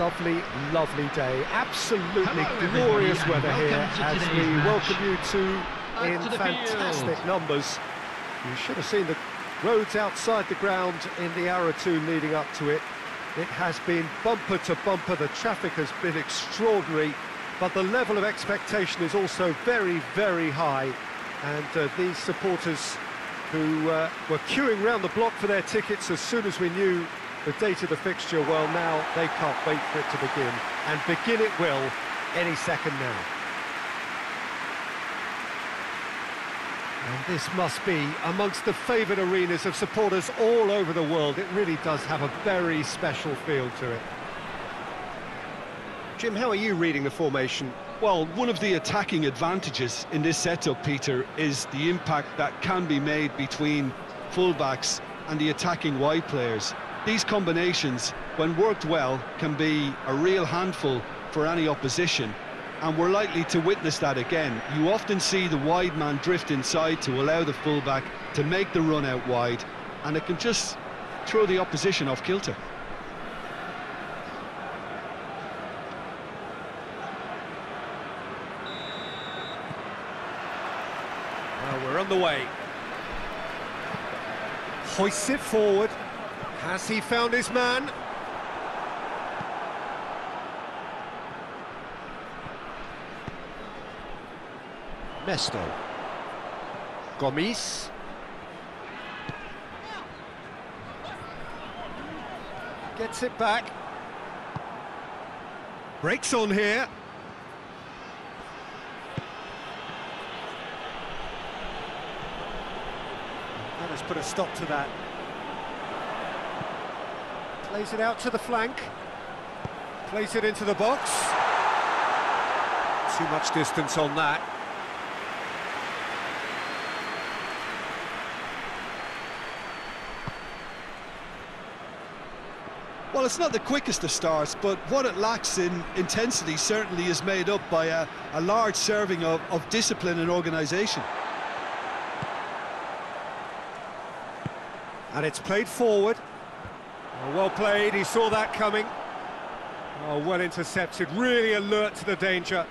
Lovely, lovely day. Absolutely Hello, glorious weather here as we match. welcome you to in to fantastic field. numbers. You should have seen the roads outside the ground in the hour or two leading up to it. It has been bumper to bumper. The traffic has been extraordinary, but the level of expectation is also very, very high. And uh, these supporters who uh, were queuing round the block for their tickets as soon as we knew the date of the fixture, well, now they can't wait for it to begin. And begin it will any second now. And this must be amongst the favoured arenas of supporters all over the world. It really does have a very special feel to it. Jim, how are you reading the formation? Well, one of the attacking advantages in this setup, Peter, is the impact that can be made between fullbacks and the attacking wide players. These combinations, when worked well, can be a real handful for any opposition, and we're likely to witness that again. You often see the wide man drift inside to allow the fullback to make the run out wide, and it can just throw the opposition off kilter. Well, we're on the way. Hoists it forward. Has he found his man? Mesto. Gomis. Gets it back. Breaks on here. That has put a stop to that. Plays it out to the flank. Plays it into the box. Too much distance on that. Well, it's not the quickest of starts, but what it lacks in intensity certainly is made up by a, a large serving of, of discipline and organisation. And it's played forward. Oh, well played, he saw that coming. Oh, well intercepted, really alert to the danger.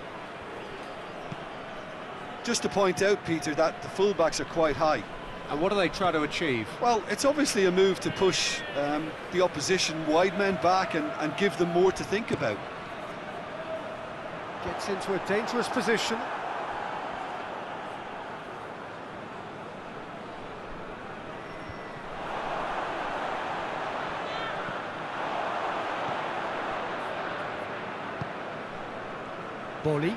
Just to point out, Peter, that the fullbacks are quite high. And what do they try to achieve? Well, it's obviously a move to push um, the opposition wide men back and, and give them more to think about. Gets into a dangerous position. Bolly.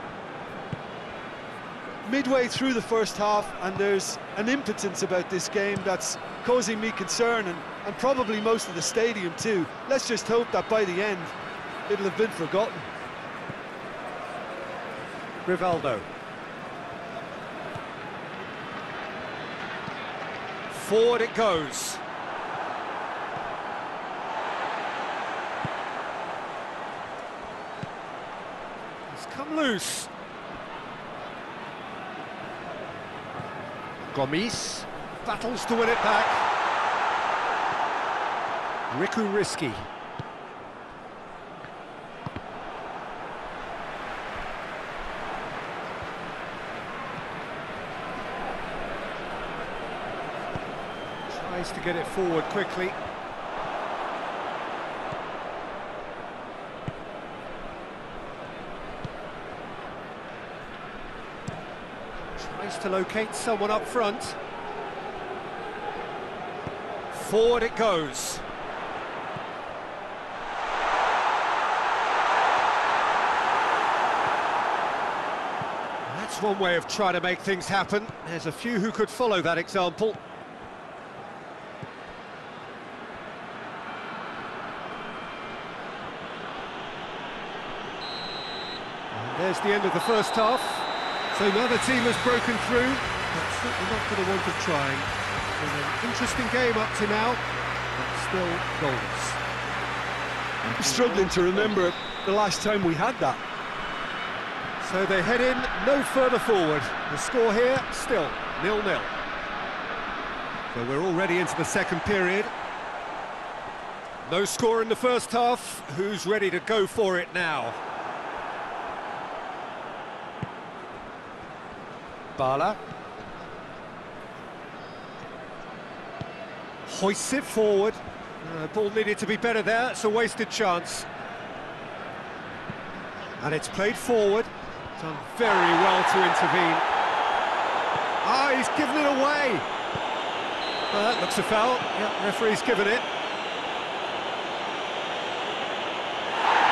Midway through the first half, and there's an impotence about this game that's causing me concern, and, and probably most of the stadium too. Let's just hope that by the end, it'll have been forgotten. Rivaldo. Forward it goes. Come loose. Gomis battles to win it back. Riku Risky. Tries to get it forward quickly. Tries to locate someone up front. Forward it goes. That's one way of trying to make things happen. There's a few who could follow that example. There's the end of the first half. So neither team has broken through, but certainly not for the want of trying. Been an interesting game up to now, but still goals. I'm struggling to remember the last time we had that. So they head in no further forward. The score here still nil-nil. So we're already into the second period. No score in the first half. Who's ready to go for it now? Bala. Hoists it forward. Uh, ball needed to be better there. It's a wasted chance. And it's played forward. Done very well to intervene. Ah, he's given it away. Well, that looks a foul. Yeah, referee's given it.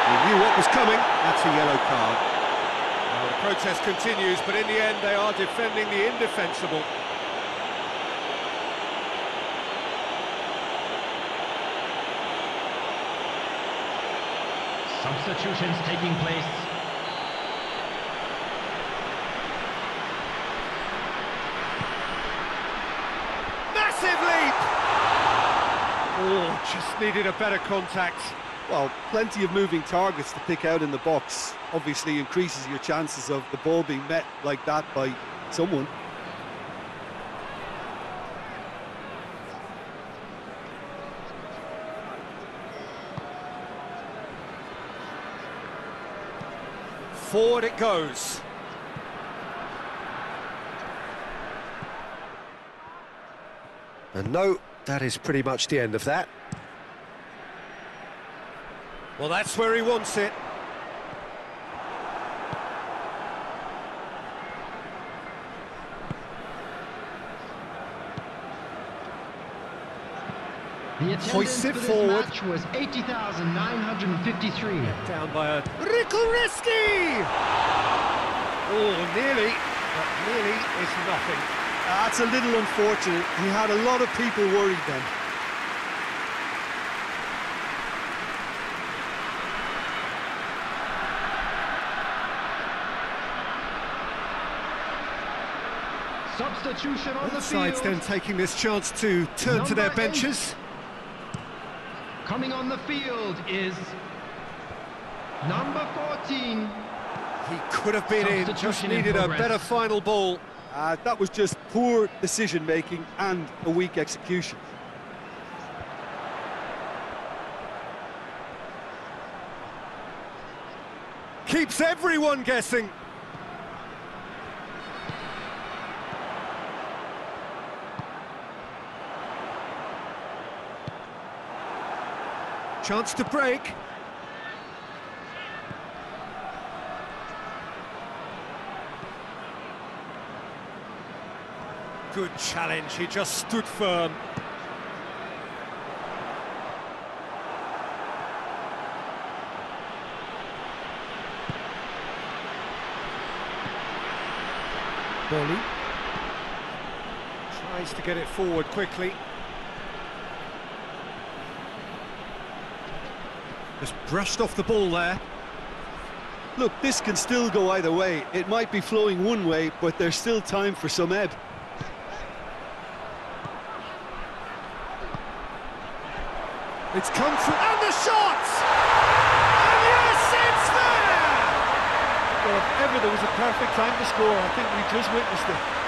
He knew what was coming. That's a yellow card. Protest continues, but in the end they are defending the indefensible. Substitutions taking place. Massive leap! Oh, just needed a better contact. Well, plenty of moving targets to pick out in the box. Obviously increases your chances of the ball being met like that by someone. Forward it goes. And no, that is pretty much the end of that. Well, that's where he wants it. The attendance Hoists it for this forward. match was 80,953. Down by a Rikoreski! Oh, nearly, but nearly is nothing. That's a little unfortunate. He had a lot of people worried then. Substitution on the Both sides then taking this chance to turn to their Number eight. benches. Coming on the field is number 14. He could have been in, just Substitution in needed a better final ball. Uh, that was just poor decision making and a weak execution. Keeps everyone guessing. Chance to break. Good challenge, he just stood firm. Bolly. Tries to get it forward quickly. Just brushed off the ball there. Look, this can still go either way. It might be flowing one way, but there's still time for some ebb. It's come through, and the shot! And yes, it's there! Well, if ever there was a perfect time to score, I think we just witnessed it.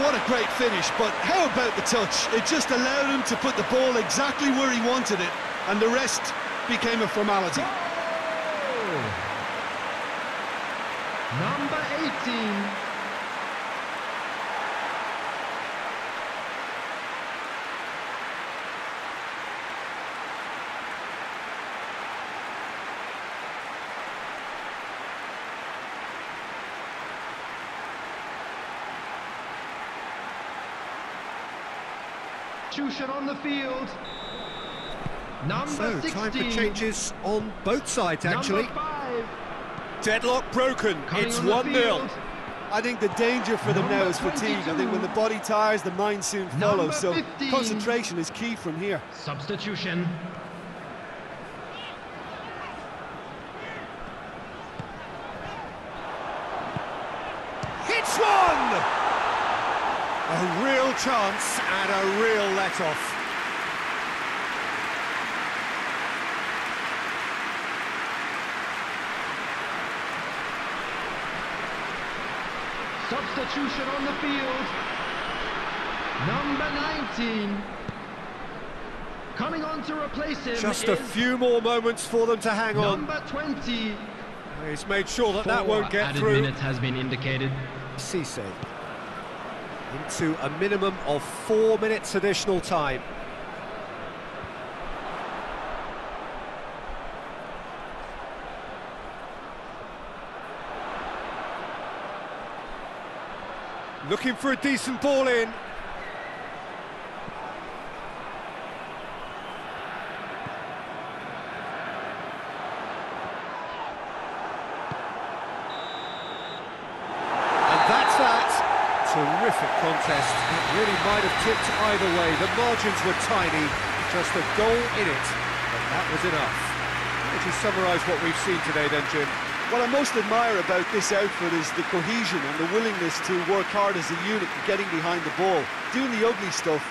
What a great finish, but how about the touch? It just allowed him to put the ball exactly where he wanted it, and the rest became a formality. Number 18. Substitution on the field. Number So, 16. time for changes on both sides, actually. Deadlock broken, Coming it's 1-0. field. I think the danger for them now is fatigue. I think when the body tires, the mind soon follows. So 15. concentration is key from here. Substitution. Hits one! A real chance and a real let-off. Substitution on the field. Number 19. Coming on to replace him Just a few more moments for them to hang on. number 20. He's made sure that that won't get added through. minutes has been indicated. Cisse into a minimum of four minutes additional time. Looking for a decent ball in. And that's that. Terrific contest. It really might have tipped either way. The margins were tiny, just a goal in it, and that was enough. Would you summarise what we've seen today then, Jim? What I most admire about this outfit is the cohesion and the willingness to work hard as a unit, getting behind the ball, doing the ugly stuff,